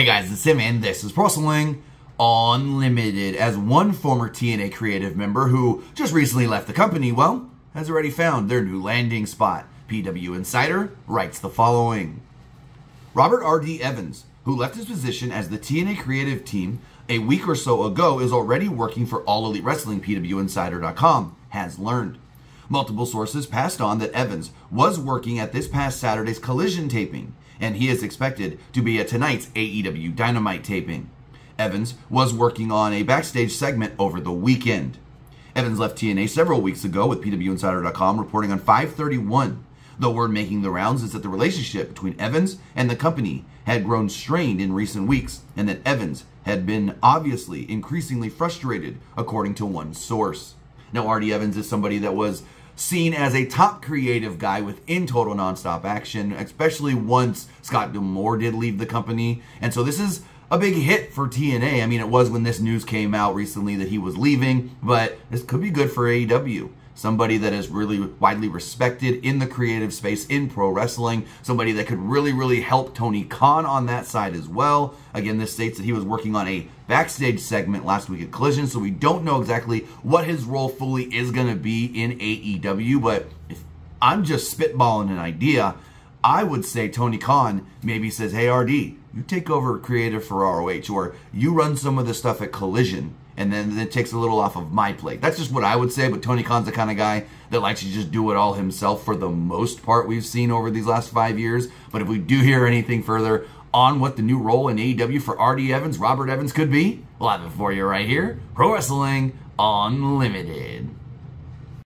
Hey guys, it's Tim and this is Wrestling Unlimited. As one former TNA creative member who just recently left the company, well, has already found their new landing spot. PW Insider writes the following. Robert R.D. Evans, who left his position as the TNA creative team a week or so ago, is already working for All Elite Wrestling, PWInsider.com, has learned. Multiple sources passed on that Evans was working at this past Saturday's collision taping and he is expected to be at tonight's AEW Dynamite taping. Evans was working on a backstage segment over the weekend. Evans left TNA several weeks ago with PWInsider.com reporting on 531. The word making the rounds is that the relationship between Evans and the company had grown strained in recent weeks, and that Evans had been obviously increasingly frustrated, according to one source. Now, RD Evans is somebody that was seen as a top creative guy within Total Nonstop Action, especially once Scott D'Amore did leave the company. And so this is a big hit for TNA. I mean, it was when this news came out recently that he was leaving, but this could be good for AEW somebody that is really widely respected in the creative space in pro wrestling, somebody that could really, really help Tony Khan on that side as well. Again, this states that he was working on a backstage segment last week at Collision, so we don't know exactly what his role fully is going to be in AEW, but if I'm just spitballing an idea, I would say Tony Khan maybe says, hey, RD, you take over creative for ROH, or you run some of the stuff at Collision and then it takes a little off of my plate. That's just what I would say, but Tony Khan's the kind of guy that likes to just do it all himself for the most part we've seen over these last five years. But if we do hear anything further on what the new role in AEW for RD Evans, Robert Evans could be, we'll have it for you right here. Pro Wrestling Unlimited.